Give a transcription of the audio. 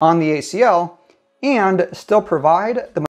on the ACL and still provide the